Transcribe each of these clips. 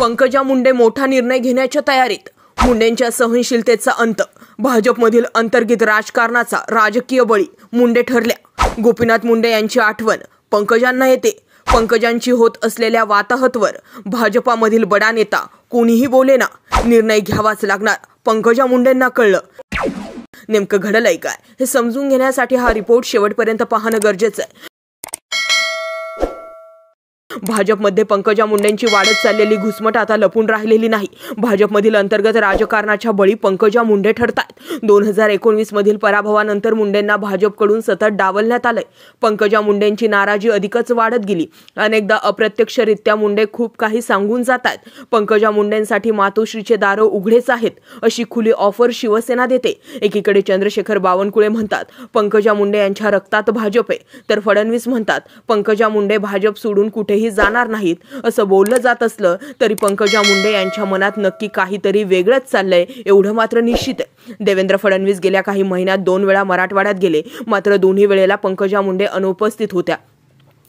पंकजा मुंडे मोठा निर्णय घेण्याच्या तयारीत. मुंडेंच्या सहनशीलतेचा अंत. भाजपमधील अंतर्गत राजकारणाचा राजकीय बळी मुंडे ठरल्या. गोपीनाथ मुंडे यांची आठवण पंकजांना येते. पंकजांची होत असलेल्या वाताहतवर भाजपामधील बडा नेता कोणीही बोलेना निर्णय घ्यावाच लागणार पंकजा मुंडेंना कळलं. नेमकं घडलंय काय हे समजून घेण्यासाठी हा रिपोर्ट शेवटपर्यंत पाहणं गरजेचं आहे. भाजपमध्ये पंकजा मुंडेंची वाढत चाललेली घुसमट आता लपून राहिलेली नाही. भाजपमधील अंतर्गत राजकारणाच्या बळी पंकजा मुंडे ठरतात दोन हजार एकोणवीस मधील पराभवानंतर मुंडेंना भाजपकडून सतत डावलण्यात आलंय. पंकजा मुंडेंची नाराजी अधिकच वाढत गेली. अनेकदा अप्रत्यक्षरित्या मुंडे खूप काही सांगून जातात पंकजा मुंडेंसाठी मातोश्रीचे दारं उघडेच आहेत अशी खुली ऑफर शिवसेना देते. एकीकडे चंद्रशेखर बावनकुळे म्हणतात पंकजा मुंडे यांच्या रक्तात भाजप आहे. तर फडणवीस म्हणतात पंकजा मुंडे भाजप सोडून कुठेही जाणार नाहीत. असं बोललं जात असलं तरी पंकजा मुंडे यांच्या मनात नक्की काहीतरी वेगळंच चाललंय एवढं मात्र निश्चित आहे. देवेंद्र फडणवीस गेल्या काही महिन्यात दोन वेळा मराठवाड्यात गेले. मात्र दोन्ही वेळेला पंकजा मुंडे अनुपस्थित होत्या.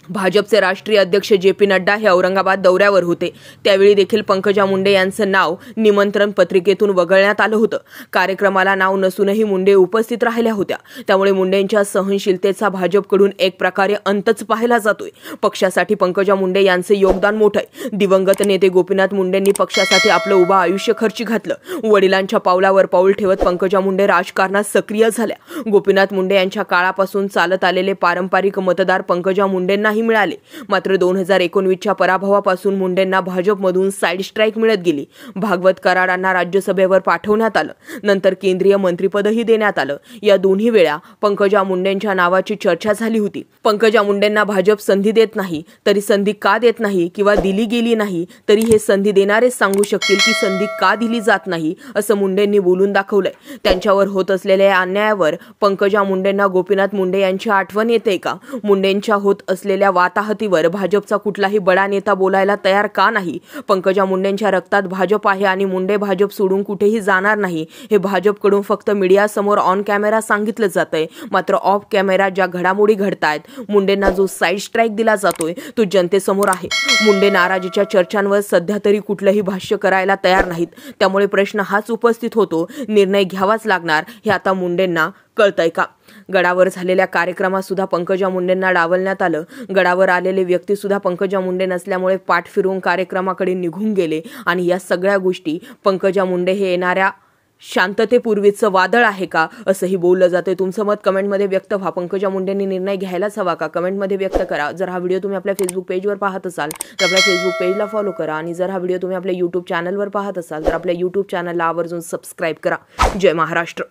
भाजपचे राष्ट्रीय अध्यक्ष जे पी नड्डा हे औरंगाबाद दौऱ्यावर होते. त्यावेळी देखील पंकजा मुंडे यांचं नाव निमंत्रण पत्रिकेतून वगळण्यात आलं होतं. कार्यक्रमाला नाव नसूनही मुंडे उपस्थित राहिल्या होत्या. त्यामुळे मुंडेंच्या सहनशीलतेचा भाजपकडून एक प्रकारे अंतच पाहायला जातोय. पक्षासाठी पंकजा मुंडे यांचे योगदान मोठं आहे. दिवंगत नेते गोपीनाथ मुंडेंनी पक्षासाठी आपलं उभं आयुष्य खर्ची घातलं. वडिलांच्या पावलावर पाऊल ठेवत पंकजा मुंडे राजकारणात सक्रिय झाल्या. गोपीनाथ मुंडे यांच्या काळापासून चालत आलेले पारंपरिक मतदार पंकजा मुंडेंना नाही मिळाले. मात्र दोन हजार एकोणवीसच्या पराभवापासून मुंडेंना भाजपमधून साईड स्ट्राईक मिळत गेली. भागवत कराडांना राज्यसभेवर पाठवण्यात आलं. नंतर केंद्रीय मंत्रीपदही देण्यात आलं. या दोन्ही वेळा पंकजा मुंडेंच्या नावाची चर्चा झाली होती. पंकजा मुंडेंना भाजप संधी देत नाही तरी संधी का देत नाही किंवा दिली गेली नाही तरी हे संधी देणारेच सांगू शकतील की संधी का दिली जात नाही असं मुंडेंनी बोलून दाखवलंय. त्यांच्यावर होत असलेल्या या अन्यायावर पंकजा मुंडेंना गोपीनाथ मुंडे यांची आठवण येते का? मुंडेंच्या होत असलेल्या वाताहतीवर भाजपचा कुठलाही बडा नेता बोलायला तयार का नाही? पंकजा मुंडेंच्या रक्तात भाजप आहे आणि मुंडे भाजप सोडून कुठेही जाणार नाही हे भाजपकडून फक्त मीडियासमोर ऑन कॅमेरा सांगितलं जातंय. मात्र ऑफ कॅमेरा ज्या घडामोडी घडतायत मुंडेंना जो साईड स्ट्राईक दिला जातोय तो जनतेसमोर आहे. मुंडे नाराजीच्या चर्चांवर सध्या तरी कुठलंही भाष्य करायला तयार नाहीत. त्यामुळे प्रश्न हाच उपस्थित होतो निर्णय घ्यावाच लागणार हे आता मुंडेंना कळतंय का? गडावर झालेल्या कार्यक्रमात सुद्धा पंकजा मुंडेंना डावलण्यात आलं. गडावर आलेले व्यक्ती सुद्धा पंकजा मुंडे नसल्यामुळे पाठ फिरवून कार्यक्रमाकडे निघून गेले. आणि या सगळ्या गोष्टी पंकजा मुंडे हे येणाऱ्या शांततेपूर्वीचं वादळ आहे का? असंही बोललं जाते तुमचं मत कमेंटमध्ये व्यक्त व्हा. पंकजा मुंडेंनी निर्णय घ्यायलाच हवा का? कमेंटमध्ये व्यक्त करा. जर हा व्हिडिओ तुम्ही आपल्या फेसबुक पेजवर पाहत असाल तर आपल्या फेसबुक पेजला फॉलो करा. आणि जर हा व्हिडिओ तुम्ही आपल्या यूट्यूब चॅनलवर पाहत असाल तर आपल्या यूट्यूब चॅनलला आवर्जून सबस्क्राईब करा. जय महाराष्ट्र.